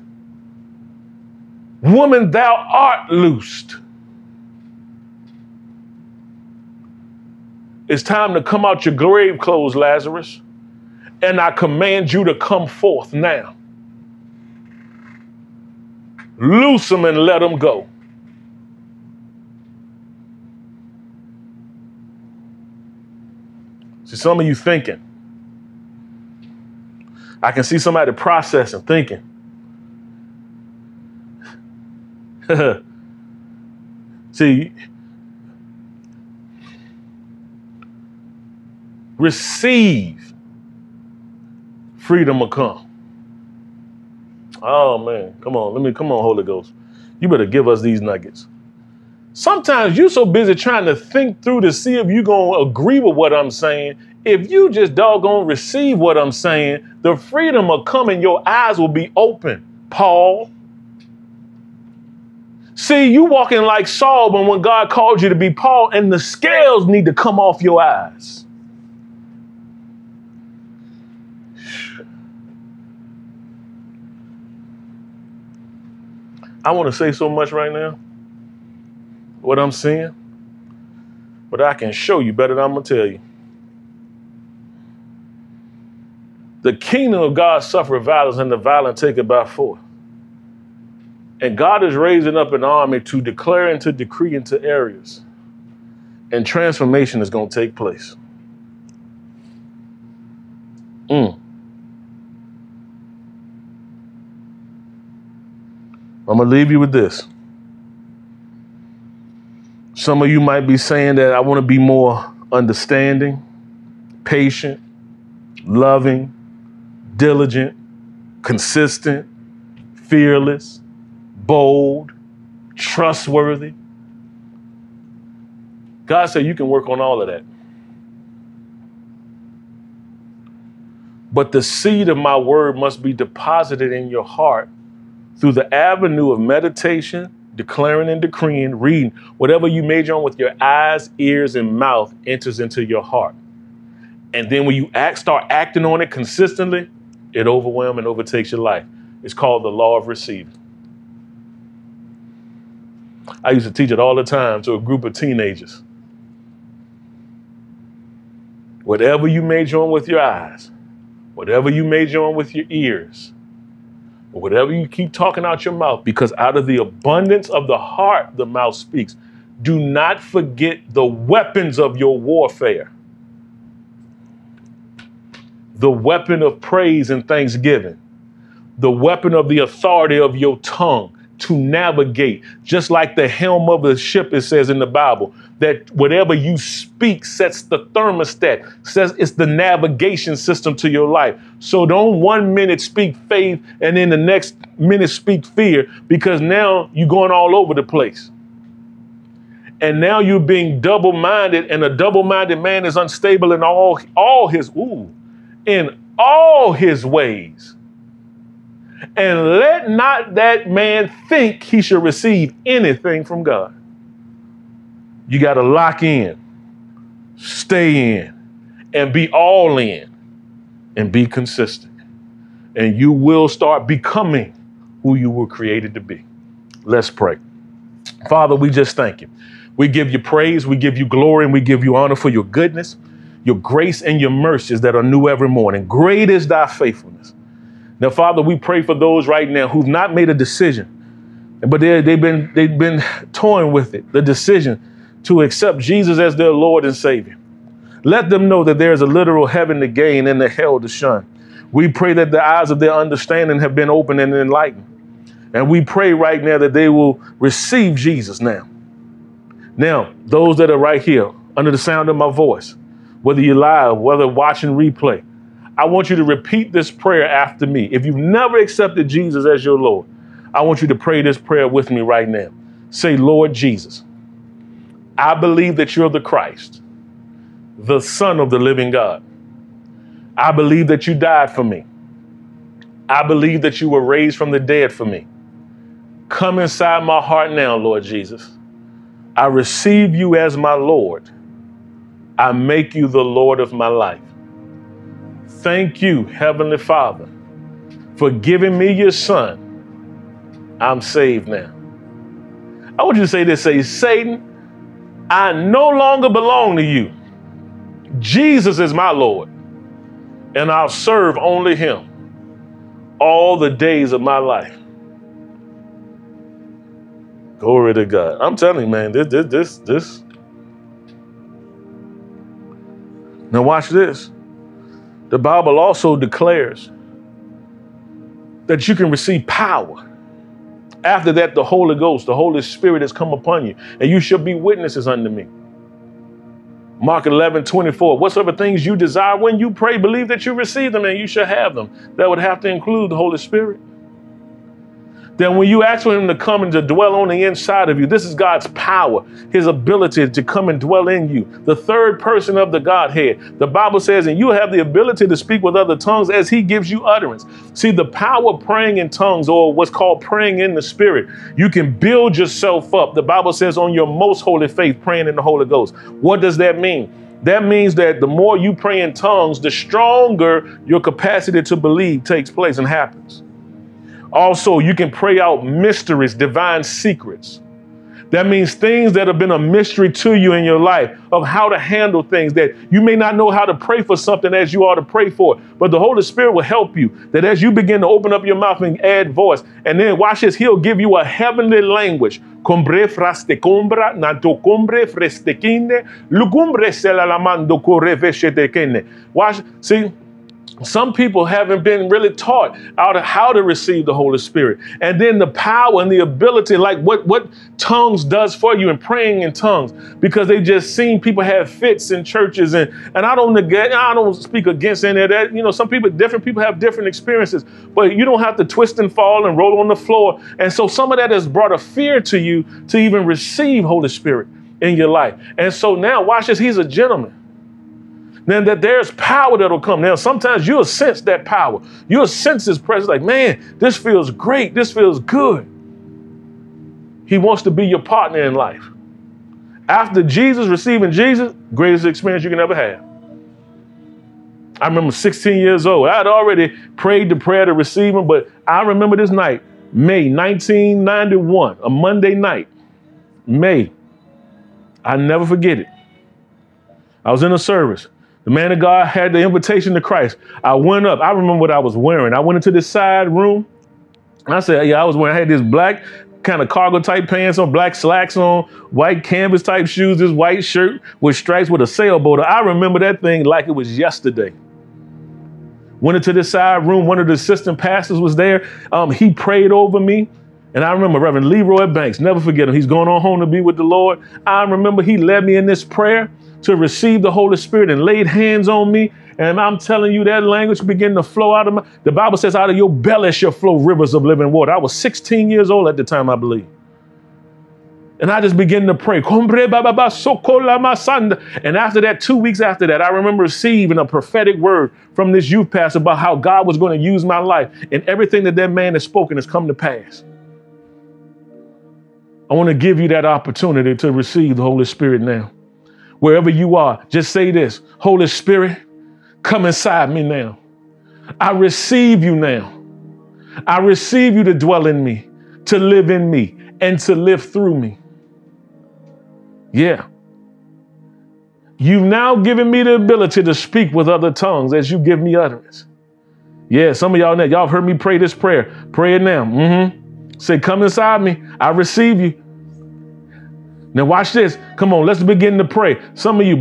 Woman, thou art loosed. It's time to come out your grave clothes, Lazarus. And I command you to come forth now. Loose them and let them go. See, some of you thinking. I can see somebody processing, thinking. see, receive, freedom will come. Oh man, come on, let me come on, Holy Ghost. You better give us these nuggets. Sometimes you're so busy trying to think through to see if you're going to agree with what I'm saying. If you just doggone receive what I'm saying, the freedom will come and your eyes will be open, Paul. See, you walking like Saul, but when God called you to be Paul, and the scales need to come off your eyes. I want to say so much right now what I'm seeing, but I can show you better than I'm going to tell you. The kingdom of God suffer violence, and the violent take it by force. And God is raising up an army to declare and to decree into areas. And transformation is going to take place. Mm. I'm going to leave you with this. Some of you might be saying that I want to be more understanding, patient, loving, diligent, consistent, fearless, bold, trustworthy. God said you can work on all of that. But the seed of my word must be deposited in your heart through the avenue of meditation, declaring and decreeing, reading, whatever you major on with your eyes, ears, and mouth enters into your heart. And then when you act, start acting on it consistently, it overwhelms and overtakes your life. It's called the law of receiving. I used to teach it all the time to a group of teenagers. Whatever you major on with your eyes, whatever you major on with your ears, whatever you keep talking out your mouth, because out of the abundance of the heart, the mouth speaks. Do not forget the weapons of your warfare. The weapon of praise and thanksgiving, the weapon of the authority of your tongue to navigate, just like the helm of the ship, it says in the Bible, that whatever you speak sets the thermostat, says it's the navigation system to your life. So don't one minute speak faith and then the next minute speak fear because now you're going all over the place. And now you're being double minded, and a double minded man is unstable in all, all his, ooh, in all his ways. And let not that man think he should receive anything from God. You got to lock in, stay in, and be all in, and be consistent. And you will start becoming who you were created to be. Let's pray. Father, we just thank you. We give you praise, we give you glory, and we give you honor for your goodness your grace and your mercies that are new every morning. Great is thy faithfulness. Now, Father, we pray for those right now who've not made a decision, but they've been they've been toying with it, the decision to accept Jesus as their Lord and Savior. Let them know that there is a literal heaven to gain and a hell to shun. We pray that the eyes of their understanding have been opened and enlightened. And we pray right now that they will receive Jesus now. Now, those that are right here under the sound of my voice, whether you're live, whether watching replay, I want you to repeat this prayer after me. If you've never accepted Jesus as your Lord, I want you to pray this prayer with me right now. Say, Lord Jesus, I believe that you're the Christ, the Son of the living God. I believe that you died for me. I believe that you were raised from the dead for me. Come inside my heart now, Lord Jesus. I receive you as my Lord I make you the Lord of my life. Thank you, Heavenly Father, for giving me your son. I'm saved now. I want you to say this say, Satan, I no longer belong to you. Jesus is my Lord, and I'll serve only him all the days of my life. Glory to God. I'm telling you, man, this, this, this, this, Now, watch this. The Bible also declares that you can receive power. After that, the Holy Ghost, the Holy Spirit has come upon you, and you shall be witnesses unto me. Mark 11, 24. Whatsoever things you desire when you pray, believe that you receive them and you shall have them. That would have to include the Holy Spirit then when you ask for him to come and to dwell on the inside of you, this is God's power, his ability to come and dwell in you. The third person of the Godhead. The Bible says, and you have the ability to speak with other tongues as he gives you utterance. See, the power of praying in tongues, or what's called praying in the spirit, you can build yourself up. The Bible says, on your most holy faith, praying in the Holy Ghost. What does that mean? That means that the more you pray in tongues, the stronger your capacity to believe takes place and happens. Also, you can pray out mysteries, divine secrets. That means things that have been a mystery to you in your life of how to handle things that you may not know how to pray for something as you ought to pray for. But the Holy Spirit will help you that as you begin to open up your mouth and add voice, and then watch this, He'll give you a heavenly language. Combre fraste combra, nato combre frestekinde, lugumbre selalamando correveshetekene. Watch, see, some people haven't been really taught out of how to receive the Holy Spirit. And then the power and the ability, like what, what tongues does for you and praying in tongues, because they just seen people have fits in churches. And, and I don't negate, I don't speak against any of that. You know, some people, different people have different experiences, but you don't have to twist and fall and roll on the floor. And so some of that has brought a fear to you to even receive Holy Spirit in your life. And so now watch this, he's a gentleman then that there's power that'll come. Now, sometimes you'll sense that power. You'll sense his presence like, man, this feels great. This feels good. He wants to be your partner in life. After Jesus, receiving Jesus, greatest experience you can ever have. I remember 16 years old. I had already prayed the prayer to receive him, but I remember this night, May 1991, a Monday night. May. I never forget it. I was in a service. The man of God had the invitation to Christ. I went up. I remember what I was wearing. I went into this side room. And I said, yeah, I was wearing, I had this black kind of cargo type pants on, black slacks on, white canvas type shoes, this white shirt with stripes with a sailboat. I remember that thing like it was yesterday. Went into this side room. One of the assistant pastors was there. Um, he prayed over me. And I remember Reverend Leroy Banks, never forget him. He's going on home to be with the Lord. I remember he led me in this prayer to receive the Holy Spirit and laid hands on me. And I'm telling you, that language began to flow out of my. The Bible says, out of your belly shall flow rivers of living water. I was 16 years old at the time, I believe. And I just began to pray. And after that, two weeks after that, I remember receiving a prophetic word from this youth pastor about how God was going to use my life. And everything that that man has spoken has come to pass. I want to give you that opportunity to receive the Holy Spirit now wherever you are, just say this Holy Spirit, come inside me now. I receive you now. I receive you to dwell in me, to live in me, and to live through me. Yeah. You've now given me the ability to speak with other tongues as you give me utterance. Yeah, some of y'all know, y'all heard me pray this prayer. Pray it now. Mm-hmm. Say, come inside me. I receive you. Now watch this. Come on, let's begin to pray. Some of you,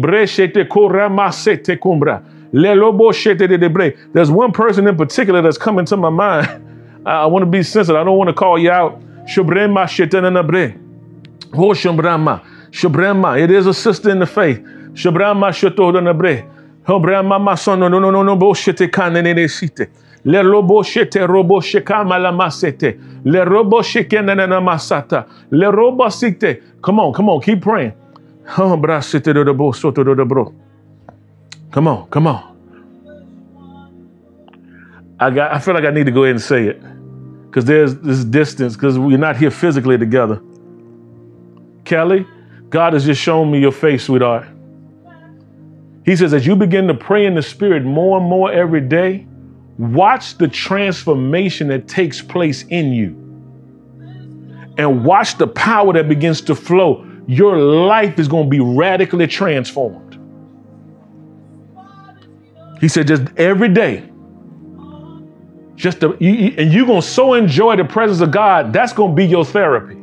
there's one person in particular that's coming to my mind. I want to be sensitive. I don't want to call you out. It is a sister in the faith. Le robo shete robo shekama la masete. Le robo shekena na masata. Le robo site. Come on, come on, keep praying. Come on, come on. I got I feel like I need to go ahead and say it. Because there's this distance, because we're not here physically together. Kelly, God has just shown me your face, sweetheart. He says, as you begin to pray in the spirit more and more every day, watch the transformation that takes place in you and watch the power that begins to flow, your life is going to be radically transformed. He said, just every day, just to, you, and you're going to so enjoy the presence of God, that's going to be your therapy.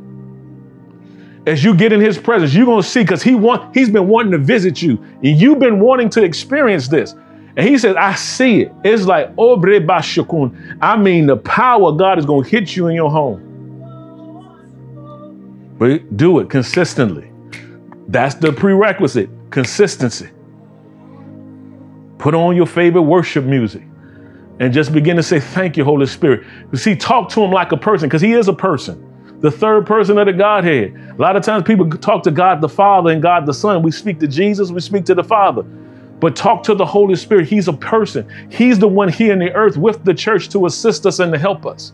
As you get in his presence, you're going to see because he want, he's been wanting to visit you and you've been wanting to experience this. And he says, I see it. It's like, oh, Bashakun. I mean, the power of God is going to hit you in your home. But do it consistently. That's the prerequisite consistency. Put on your favorite worship music and just begin to say, Thank you, Holy Spirit. You see, talk to him like a person because he is a person, the third person of the Godhead. A lot of times people talk to God the Father and God the Son. We speak to Jesus, we speak to the Father. But talk to the Holy Spirit. He's a person. He's the one here in the earth with the church to assist us and to help us.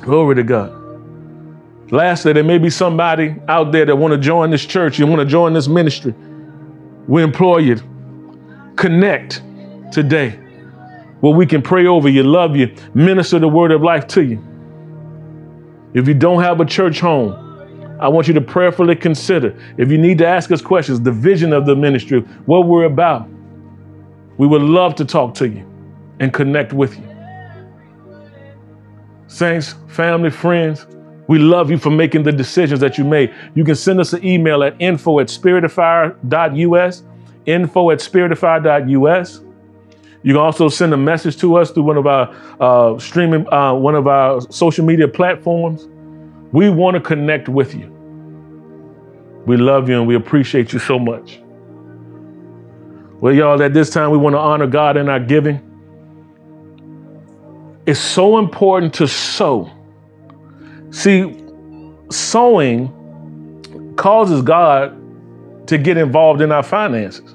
Glory to God. Lastly, there may be somebody out there that want to join this church, you want to join this ministry. We implore you, connect today where we can pray over you, love you, minister the word of life to you. If you don't have a church home, I want you to prayerfully consider. If you need to ask us questions, the vision of the ministry, what we're about, we would love to talk to you and connect with you. Saints, family, friends, we love you for making the decisions that you made. You can send us an email at info at spiritoffire.us, info at spiritoffire.us. You can also send a message to us through one of our uh, streaming, uh, one of our social media platforms. We want to connect with you. We love you and we appreciate you so much. Well, y'all, at this time, we want to honor God in our giving. It's so important to sow. See, sowing causes God to get involved in our finances.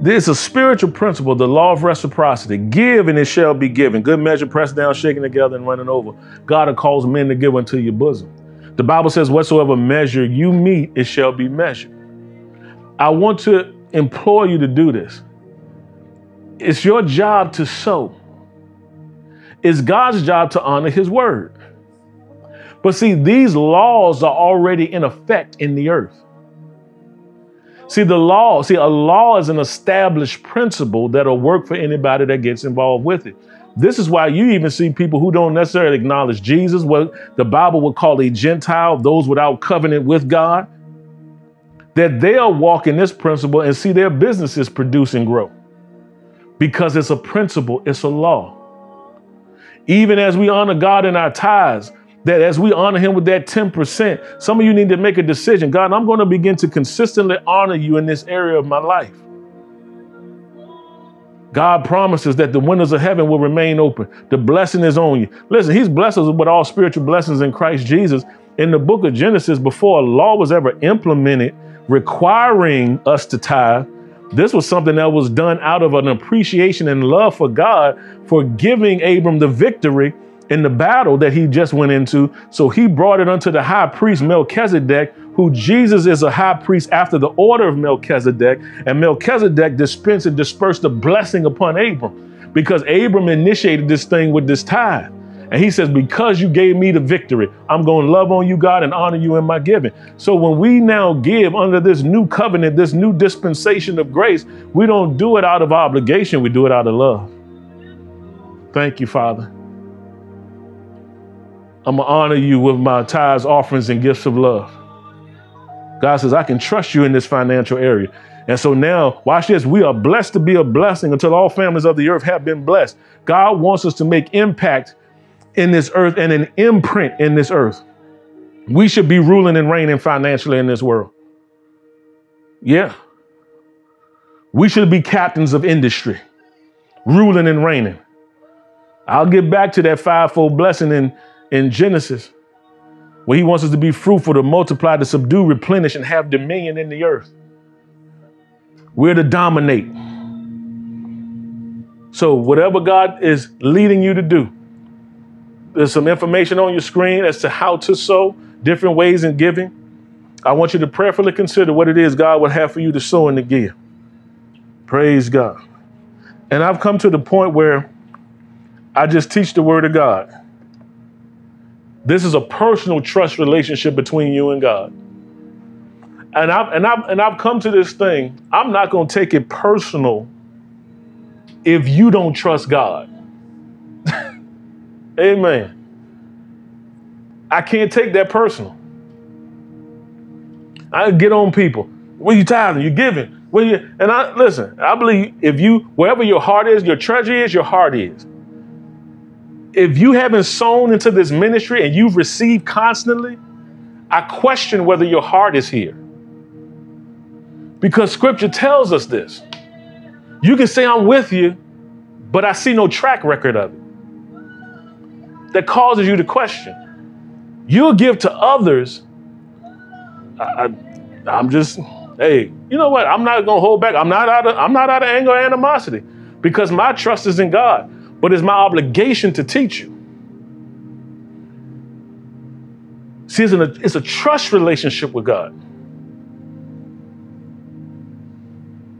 This is a spiritual principle, the law of reciprocity. Give and it shall be given. Good measure, pressed down, shaken together, and running over. God will cause men to give unto your bosom. The Bible says, whatsoever measure you meet, it shall be measured. I want to implore you to do this. It's your job to sow. It's God's job to honor his word. But see, these laws are already in effect in the earth. See, the law, see, a law is an established principle that'll work for anybody that gets involved with it. This is why you even see people who don't necessarily acknowledge Jesus, what the Bible would call a Gentile, those without covenant with God, that they'll walk in this principle and see their businesses produce and grow. Because it's a principle, it's a law. Even as we honor God in our tithes, that as we honor him with that 10%, some of you need to make a decision. God, I'm going to begin to consistently honor you in this area of my life. God promises that the windows of heaven will remain open. The blessing is on you. Listen, He's blessed us with all spiritual blessings in Christ Jesus. In the book of Genesis, before a law was ever implemented requiring us to tithe, this was something that was done out of an appreciation and love for God for giving Abram the victory in the battle that he just went into. So he brought it unto the high priest Melchizedek, who Jesus is a high priest after the order of Melchizedek. And Melchizedek dispensed and dispersed the blessing upon Abram because Abram initiated this thing with this tithe. And he says, Because you gave me the victory, I'm going to love on you, God, and honor you in my giving. So when we now give under this new covenant, this new dispensation of grace, we don't do it out of obligation, we do it out of love. Thank you, Father. I'm going to honor you with my tithes, offerings, and gifts of love. God says, I can trust you in this financial area. And so now, watch this. We are blessed to be a blessing until all families of the earth have been blessed. God wants us to make impact in this earth and an imprint in this earth. We should be ruling and reigning financially in this world. Yeah. We should be captains of industry, ruling and reigning. I'll get back to that fivefold blessing in in Genesis, where he wants us to be fruitful, to multiply, to subdue, replenish, and have dominion in the earth. We're to dominate. So, whatever God is leading you to do, there's some information on your screen as to how to sow, different ways in giving. I want you to prayerfully consider what it is God would have for you to sow and to give. Praise God. And I've come to the point where I just teach the word of God. This is a personal trust relationship between you and God. And I've and I've and I've come to this thing. I'm not gonna take it personal if you don't trust God. Amen. I can't take that personal. I get on people. When you tithing, you giving. When you and I listen, I believe if you wherever your heart is, your treasure is, your heart is if you haven't sown into this ministry and you've received constantly, I question whether your heart is here. Because scripture tells us this. You can say, I'm with you, but I see no track record of it. That causes you to question. You'll give to others. I, am just, hey, you know what? I'm not gonna hold back. I'm not out of I'm not out of anger or animosity because my trust is in God but it's my obligation to teach you. See, it's, a, it's a trust relationship with God.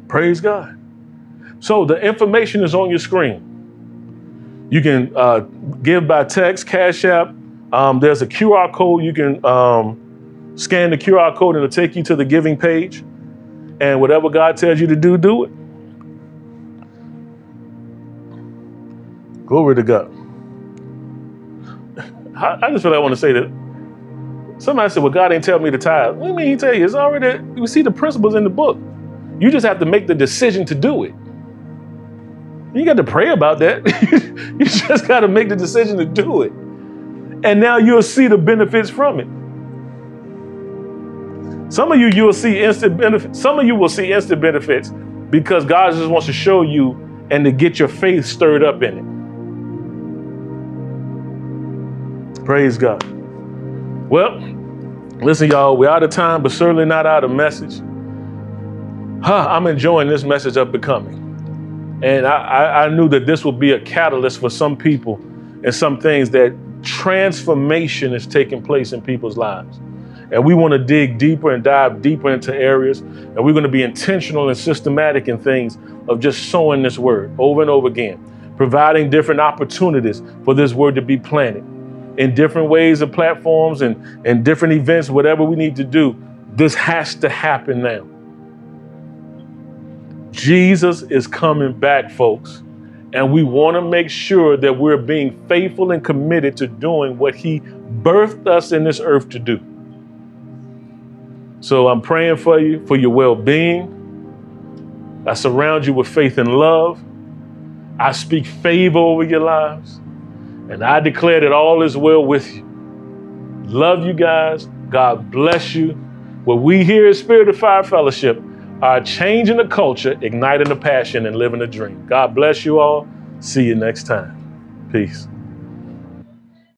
Praise God. So the information is on your screen. You can uh, give by text, Cash App. Um, there's a QR code. You can um, scan the QR code and it'll take you to the giving page. And whatever God tells you to do, do it. Glory to God. I, just I want to say that. Somebody said, Well, God ain't tell me to tithe. What do you mean he tell you? It's already, you see the principles in the book. You just have to make the decision to do it. You got to pray about that. you just got to make the decision to do it. And now you'll see the benefits from it. Some of you, you will see instant benefits. Some of you will see instant benefits because God just wants to show you and to get your faith stirred up in it. Praise God. Well, listen, y'all, we're out of time, but certainly not out of message. Huh, I'm enjoying this message of becoming. And I, I, I knew that this would be a catalyst for some people and some things that transformation is taking place in people's lives. And we want to dig deeper and dive deeper into areas. And we're going to be intentional and systematic in things of just sowing this word over and over again, providing different opportunities for this word to be planted in different ways and platforms and, and different events, whatever we need to do. This has to happen now. Jesus is coming back, folks. And we want to make sure that we're being faithful and committed to doing what He birthed us in this earth to do. So I'm praying for you, for your well being. I surround you with faith and love. I speak favor over your lives. And I declare that all is well with you. Love you guys. God bless you. What we here at Spirit of Fire Fellowship are changing the culture, igniting the passion, and living the dream. God bless you all. See you next time. Peace.